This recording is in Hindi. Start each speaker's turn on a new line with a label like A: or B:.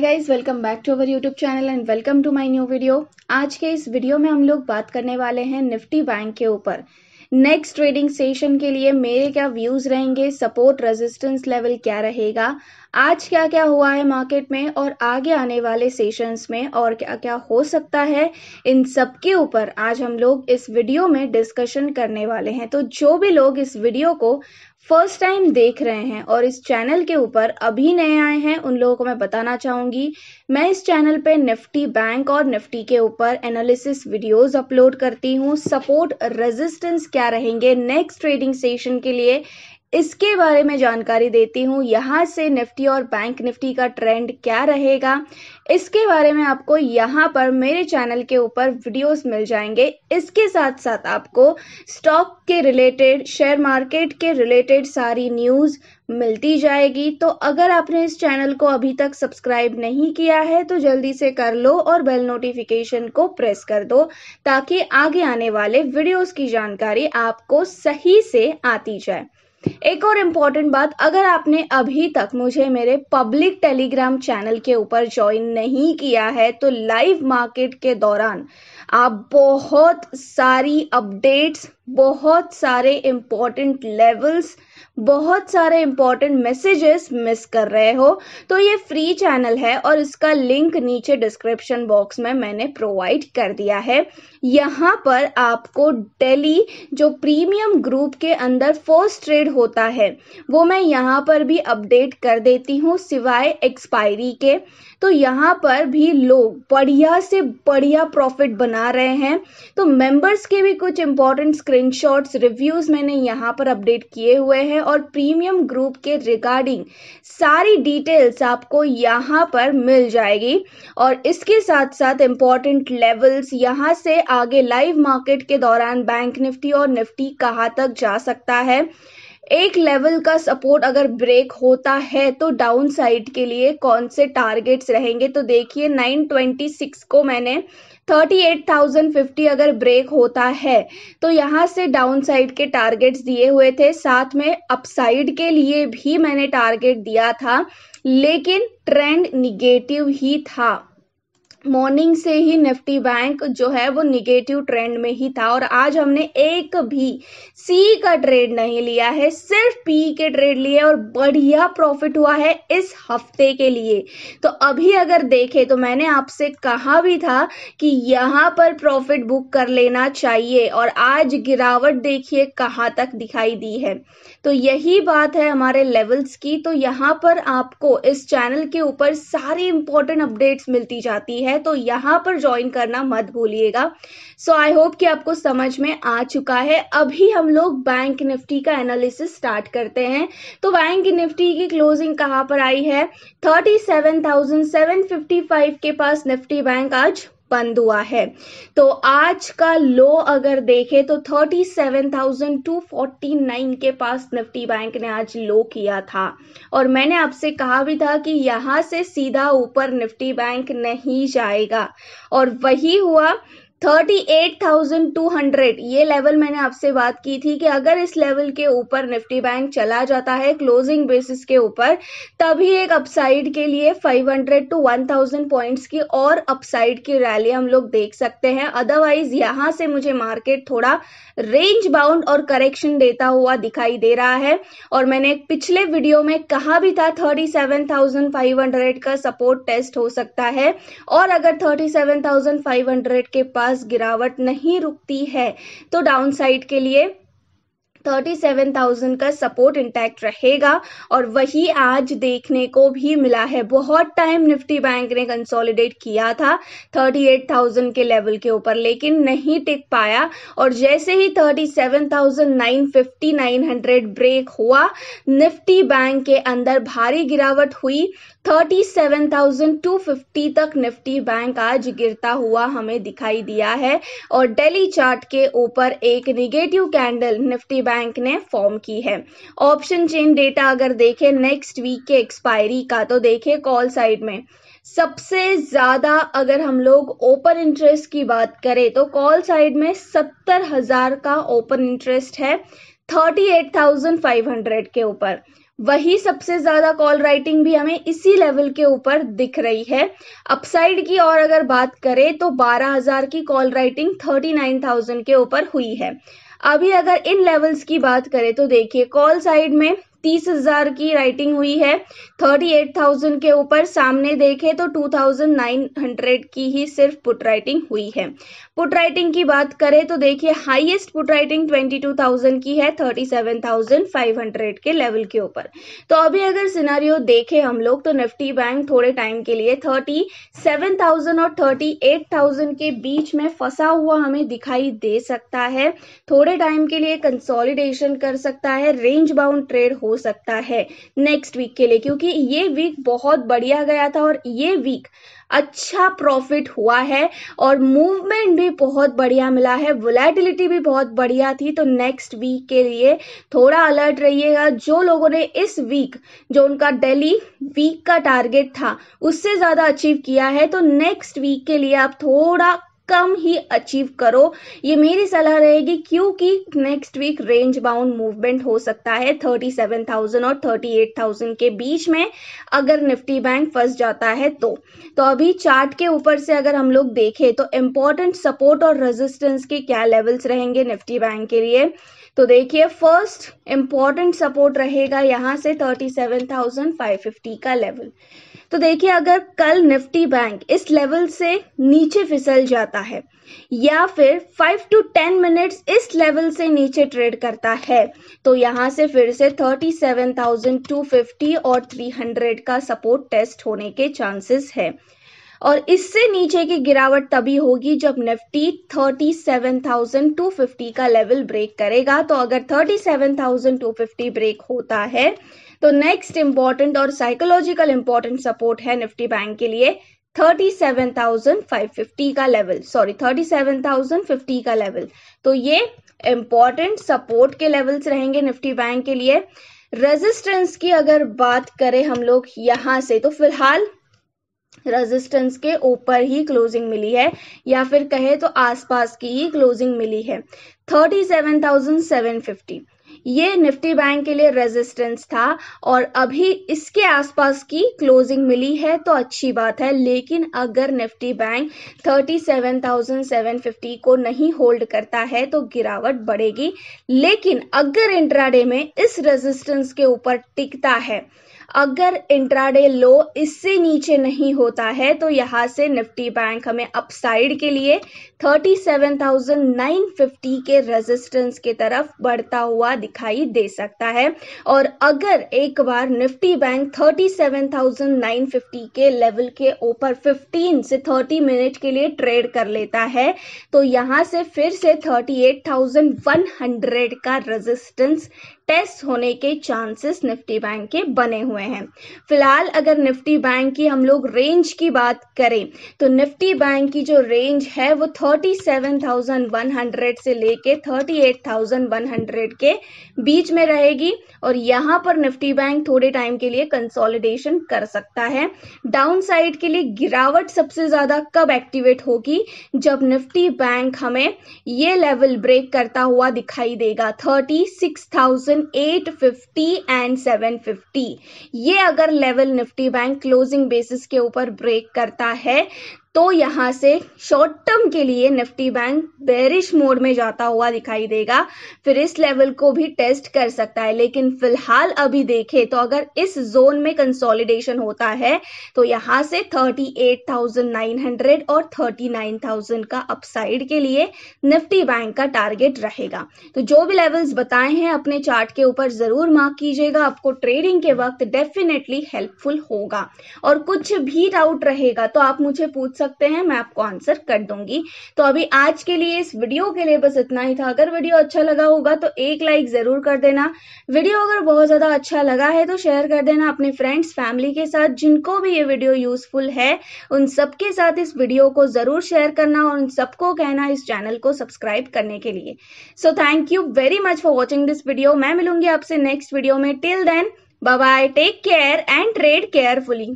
A: Hi welcome back to our YouTube channel and welcome to my new video आज के इस वीडियो में हम लोग बात करने वाले हैं निफ्टी बैंक के ऊपर। नेक्स्ट ट्रेडिंग सेशन के लिए मेरे क्या व्यूज़ रहेंगे? सपोर्ट रेजिस्टेंस लेवल क्या रहेगा? आज क्या क्या हुआ है मार्केट में और आगे आने वाले सेशंस में और क्या क्या हो सकता है, इन सब के ऊपर आज हम लोग इस वीडियो में डिस्कशन करने वाले हैं। तो जो भी लोग इस वीडियो को फ़र्स्ट टाइम देख रहे हैं और इस चैनल के ऊपर अभी नए आए हैं, उन लोगों को मैं बताना चाहूँगी। मैं इस चैनल पे निफ्टी बैंक और निफ्टी के ऊपर एनालिसिस वीडियोस अपलोड करती हूँ। सपोर्ट रेजिस्टेंस क्या रहेंगे नेक्स्ट ट्रेडिंग सेशन के लिए इसके बारे में जानकारी देती हूँ, यहाँ से निफ्टी और बैंक निफ्टी का ट्रेंड क्या रहेगा। इसके बारे में आपको यहाँ पर मेरे चैनल के ऊपर वीडियोस मिल जाएँगे। इसके साथ साथ आपको स्टॉक के रिलेटेड, शेयर मार्केट के रिलेटेड सारी न्यूज़ मिलती जाएगी। तो अगर आपने इस चैनल को अभी तक सब्सक्राइब नहीं किया है तो जल्दी से कर लो और बेल नोटिफिकेशन को प्रेस कर दो, ताकि आगे आने वाले वीडियोस की जानकारी आपको सही से आती जाए। एक और इंपॉर्टेंट बात, अगर आपने अभी तक मुझे मेरे पब्लिक टेलीग्राम चैनल के ऊपर ज्वाइन नहीं किया है तो लाइव मार्केट के दौरान आप बहुत सारी अपडेट्स बहुत सारे इंपॉर्टेंट लेवल्स बहुत सारे इंपॉर्टेंट मैसेजेस मिस कर रहे हो तो ये फ्री चैनल है और इसका लिंक नीचे डिस्क्रिप्शन बॉक्स में मैंने प्रोवाइड कर दिया है। यहाँ पर आपको डेली जो प्रीमियम ग्रुप के अंदर फ़र्स्ट ट्रेड होता है, वो मैं यहाँ पर भी अपडेट कर देती हूँ सिवाय एक्सपायरी के। तो यहाँ पर भी लोग बढ़िया से बढ़िया प्रॉफिट बना रहे हैं। तो मेंबर्स के भी कुछ इंपॉर्टेंट स्क्रीनशॉट्स रिव्यूज़ मैंने यहाँ पर अपडेट किए हुए हैं और प्रीमियम ग्रुप के रिगार्डिंग सारी डिटेल्स आपको यहाँ पर मिल जाएगी। और इसके साथ साथ इंपॉर्टेंट लेवल्स यहाँ से आगे लाइव मार्केट के दौरान बैंक निफ्टी और निफ्टी कहाँ तक जा सकता है। एक लेवल का सपोर्ट अगर ब्रेक होता है तो डाउन साइड के लिए कौन से टारगेट्स रहेंगे? तो देखिए 926 को मैंने 38,050 अगर ब्रेक होता है तो यहाँ से डाउन साइड के टारगेट्स दिए हुए थे। साथ में अपसाइड के लिए भी मैंने टारगेट दिया था लेकिन ट्रेंड निगेटिव ही था। मॉर्निंग से ही निफ्टी बैंक जो है वो निगेटिव ट्रेंड में ही था और आज हमने एक भी सी का ट्रेड नहीं लिया है, सिर्फ़ पी के ट्रेड लिए और बढ़िया प्रॉफिट हुआ है इस हफ़्ते के लिए। तो अभी अगर देखें तो मैंने आपसे कहा भी था कि यहाँ पर प्रॉफिट बुक कर लेना चाहिए और आज गिरावट देखिए कहाँ तक दिखाई दी है। तो यही बात है हमारे लेवल्स की तो यहाँ पर आपको इस चैनल के ऊपर सारी इंपॉर्टेंट अपडेट्स मिलती जाती है। है तो यहाँ पर ज्वाइन करना मत भूलिएगा। सो आई होप कि आपको समझ में आ चुका है। अभी हम लोग बैंक निफ्टी का एनालिसिस स्टार्ट करते हैं। तो बैंक निफ्टी की क्लोजिंग कहाँ पर आई है? Thirty seven thousand seven fifty five के पास निफ्टी बैंक आज बंद हुआ है। तो आज का लो अगर देखें तो thirty seven thousand two forty nine के पास निफ्टी बैंक ने आज लो किया था। और मैंने आपसे कहा भी था कि यहाँ से सीधा ऊपर निफ्टी बैंक नहीं जाएगा। और वही हुआ thirty eight thousand two hundred. ये लेवल मैंने आपसे बात की थी कि अगर इस लेवल के ऊपर निफ्टी बैंक चला जाता है, क्लोजिंग बेसिस के ऊपर, तभी एक अपसाइड के लिए 500 टू 1000 पॉइंट्स की और अपसाइड की रैली हम लोग देख सकते हैं। अदरवाइज़ यहाँ से मुझे मार्केट थोड़ा रेंज बाउंड और करेक्शन देता हुआ दिखाई दे रहा है। और मैंने पिछले वीडियो में कहा भी था, thirty seven thousand five hundred का सपोर्ट टेस्ट हो सकता है। और अगर thirty seven thousand five hundred के पास पास गिरावट नहीं रुकती है तो डाउन साइड के लिए थर्टी सेवन थाउज़ेंड का सपोर्ट इंटैक्ट रहेगा और वही आज देखने को भी मिला है। बहुत टाइम निफ्टी बैंक ने कंसोलिडेट किया था थर्टी एट थाउज़ेंड के लेवल के ऊपर, लेकिन नहीं टिक पाया और जैसे ही thirty seven thousand nine fifty nine hundred break हुआ, निफ्टी बैंक के अंदर भारी गिरावट हुई थर्टी तक निफ्टी बैंक आज गिरता हुआ हमें दिखाई दिया है और डेली चार्ट के ऊपर एक निगेटिव कैंडल निफ्टी बैंक ने फॉर्म की है। ऑप्शन चेन डेटा अगर देखें नेक्स्ट वीक के एक्सपायरी का तो देखें कॉल साइड में। सबसे ज़्यादा अगर हम लोग ओपन इंटरेस्ट की बात करें तो कॉल साइड में सत्तर हज़ार का ओपन इंटरेस्ट है thirty eight thousand five hundred के ऊपर। वही सबसे ज़्यादा कॉल राइटिंग भी हमें इसी लेवल के ऊपर दिख रही है। अपसाइड की और अगर बात करें तो 12000 की कॉल राइटिंग 39000 के ऊपर हुई है। अभी अगर इन लेवल्स की बात करें तो देखिए कॉल साइड में तीस हज़ार की राइटिंग हुई है। थर्टी एट थाउज़ेंड के ऊपर सामने देखे तो टू थाउज़ेंड नाइन हंड्रेड की ही सिर्फ़ पुट राइटिंग हुई है। पुट राइटिंग की बात करें तो देखिए highest put writing twenty two thousand की है thirty seven thousand five hundred के लेवल के ऊपर। तो अभी अगर सिनारियो देखे हम लोग तो निफ्टी बैंक थोड़े टाइम के लिए थर्टी सेवन थाउज़ेंड और थर्टी एट थाउज़ेंड के बीच में फंसा हुआ हमें दिखाई दे सकता है। थोड़े टाइम के लिए कंसोलिडेशन कर सकता है रेंज बाउंड ट्रेड हो सकता है नेक्स्ट वीक के लिए, क्योंकि ये वीक बहुत बढ़िया गया था और ये वीक अच्छा प्रॉफिट हुआ है और मूवमेंट भी बहुत बढ़िया मिला है वोलेटिलिटी भी बहुत बढ़िया थी तो नेक्स्ट वीक के लिए थोड़ा अलर्ट रहिएगा, जो लोगों ने इस वीक जो उनका डेली वीक का टारगेट था, उससे ज़्यादा अचीव किया है तो नेक्स्ट वीक के लिए आप थोड़ा कम ही अचीव करो। ये मेरी सलाह रहेगी क्योंकि next week range bound movement हो सकता है थर्टी सेवन थाउज़ेंड और थर्टी एट थाउज़ेंड के बीच में अगर निफ्टी बैंक फंस जाता है तो। तो अभी चार्ट के ऊपर से अगर हम लोग देखें तो इंपॉर्टेंट सपोर्ट और रेजिस्टेंस के क्या लेवल्स रहेंगे निफ्टी बैंक के लिए? तो देखिए फ़र्स्ट इंपॉर्टेंट सपोर्ट रहेगा यहाँ से thirty seven thousand five fifty का लेवल तो देखिए अगर कल निफ्टी बैंक इस लेवल से नीचे फिसल जाता है या फिर फाइव टू टेन मिनट्स इस लेवल से नीचे ट्रेड करता है तो यहाँ से फिर से thirty seven thousand two fifty और थ्री हंड्रेड का सपोर्ट टेस्ट होने के चांसेस है। और इससे नीचे की गिरावट तभी होगी जब निफ्टी 37,250 का लेवल ब्रेक करेगा। तो अगर 37,250 ब्रेक होता है तो नेक्स्ट इंपॉर्टेंट और साइकोलॉजिकल इंपॉर्टेंट सपोर्ट है निफ्टी बैंक के लिए 37,550 का लेवल सॉरी 37,050 का लेवल तो ये इंपॉर्टेंट सपोर्ट के लेवल्स रहेंगे निफ्टी बैंक के लिए. रेजिस्टेंस की अगर बात करें हम लोग यहाँ से तो फ़िलहाल रेजिस्टेंस के ऊपर ही क्लोजिंग मिली है या फिर कहे तो आसपास की ही क्लोजिंग मिली है 37,750 ये निफ्टी बैंक के लिए रेजिस्टेंस था और अभी इसके आसपास की क्लोजिंग मिली है तो अच्छी बात है लेकिन अगर निफ्टी बैंक 37,750 को नहीं होल्ड करता है तो गिरावट बढ़ेगी। लेकिन अगर इंट्राडे में इस रेजिस्टेंस के ऊपर टिकता है अगर इंट्राडे लो इससे नीचे नहीं होता है तो यहाँ से निफ्टी बैंक हमें अपसाइड के लिए 37,950 के रेजिस्टेंस के तरफ़ बढ़ता हुआ दिखाई दे सकता है। और अगर एक बार निफ्टी बैंक 37,950 के लेवल के ऊपर 15 से 30 मिनट के लिए ट्रेड कर लेता है तो यहाँ से फिर से 38,100 का रेजिस्टेंस टेस्ट होने के चांसेस निफ्टी बैंक के बने हुए हैं। फ़िलहाल अगर निफ्टी बैंक की हम लोग रेंज की बात करें तो निफ्टी बैंक की जो रेंज है वो 37,100 से लेके 38,100 के बीच में रहेगी और यहाँ पर निफ्टी बैंक थोड़े टाइम के लिए कंसोलिडेशन कर सकता है। डाउन साइड के लिए गिरावट सबसे ज़्यादा कब एक्टिवेट होगी? जब निफ्टी बैंक हमें ये लेवल ब्रेक करता हुआ दिखाई देगा thirty six thousand eight fifty and seven fifty. ये अगर level Nifty bank closing basis के ऊपर ब्रेक करता है तो यहाँ से शॉर्ट टर्म के लिए निफ्टी बैंक बेरिश मोड में जाता हुआ दिखाई देगा। फिर इस लेवल को भी टेस्ट कर सकता है लेकिन फ़िलहाल अभी देखें तो अगर इस जोन में कंसोलिडेशन होता है तो यहाँ से 38,900 और 39,000 का अपसाइड के लिए निफ्टी बैंक का टारगेट रहेगा। तो जो भी लेवल्स बताए हैं अपने चार्ट के ऊपर ज़रूर मार्क कीजिएगा आपको ट्रेडिंग के वक्त डेफिनेटली हेल्पफुल होगा। और कुछ भी डाउट रहेगा तो आप मुझे पूछ सकते हैं, मैं आपको आंसर कर दूँगी। तो अभी आज के लिए इस वीडियो के लिए बस इतना ही था। अगर वीडियो अच्छा लगा होगा तो एक लाइक ज़रूर कर देना। वीडियो अगर बहुत ज़्यादा अच्छा लगा है तो शेयर कर देना अपने फ्रेंड्स फैमिली के साथ जिनको भी ये वीडियो यूजफुल है। उन सबके साथ इस वीडियो को ज़रूर शेयर करना और उन सबको कहना इस चैनल को सब्सक्राइब करने के लिए। So thank you very much for watching this video मैं मिलूँगी आपसे नेक्स्ट वीडियो में। Till then bye take care and trade carefully